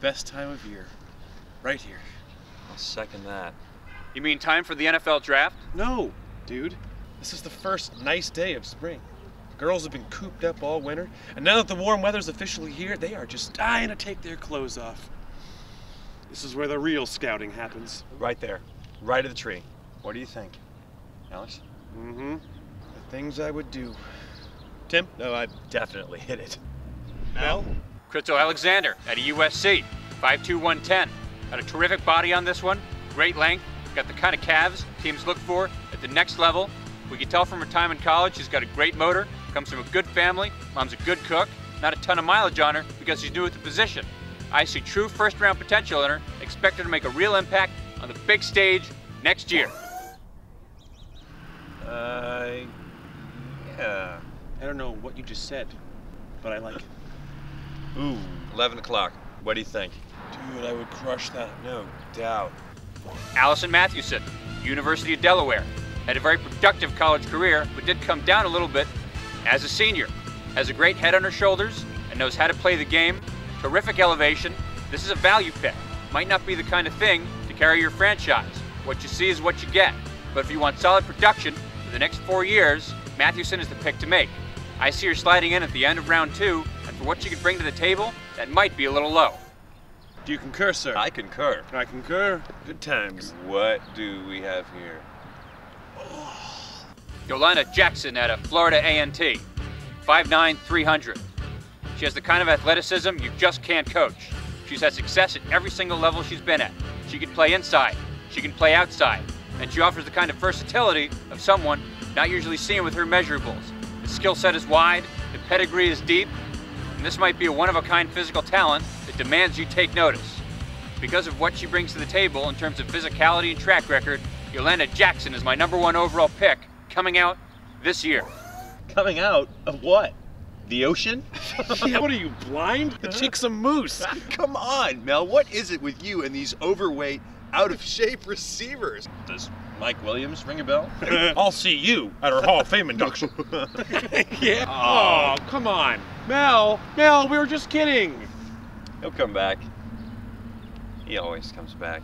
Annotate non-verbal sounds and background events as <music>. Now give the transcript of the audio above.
best time of year. Right here. I'll second that. You mean time for the NFL draft? No, dude. This is the first nice day of spring. Girls have been cooped up all winter, and now that the warm weather's officially here, they are just dying to take their clothes off. This is where the real scouting happens. Right there. Right of the tree. What do you think? Alex? Mm-hmm. The things I would do. Tim? No, I definitely hit it. Mel? Crypto Alexander at a USC, 5'2", 110. Got a terrific body on this one, great length, got the kind of calves teams look for at the next level. We can tell from her time in college she's got a great motor, comes from a good family, mom's a good cook, not a ton of mileage on her because she's new at the position. I see true first round potential in her, expect her to make a real impact on the big stage next year. Uh, yeah. I don't know what you just said, but I like it. Ooh, 11 o'clock. What do you think? Dude, I would crush that. No doubt. Allison Mathewson, University of Delaware. Had a very productive college career, but did come down a little bit as a senior. Has a great head on her shoulders and knows how to play the game. Terrific elevation. This is a value pick. Might not be the kind of thing to carry your franchise. What you see is what you get. But if you want solid production for the next four years, Mathewson is the pick to make. I see her sliding in at the end of round two, and for what she could bring to the table, that might be a little low. Do you concur, sir? I concur. I concur. Good times. What do we have here? Yolanda Jackson at a Florida A&T, 5'9", 300. She has the kind of athleticism you just can't coach. She's had success at every single level she's been at. She can play inside, she can play outside, and she offers the kind of versatility of someone not usually seen with her measurables. The skill set is wide, the pedigree is deep, and this might be a one-of-a-kind physical talent that demands you take notice. Because of what she brings to the table in terms of physicality and track record, Yolanda Jackson is my number one overall pick coming out this year. Coming out of what? The ocean? <laughs> yeah, what are you, blind? The chick's a moose. Come on, Mel. What is it with you and these overweight, out of shape receivers? Does Mike Williams ring a bell? <laughs> I'll see you at our Hall of Fame induction. <laughs> yeah. <laughs> Oh, come on. Mel, Mel, we were just kidding. He'll come back. He always comes back.